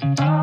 Bye.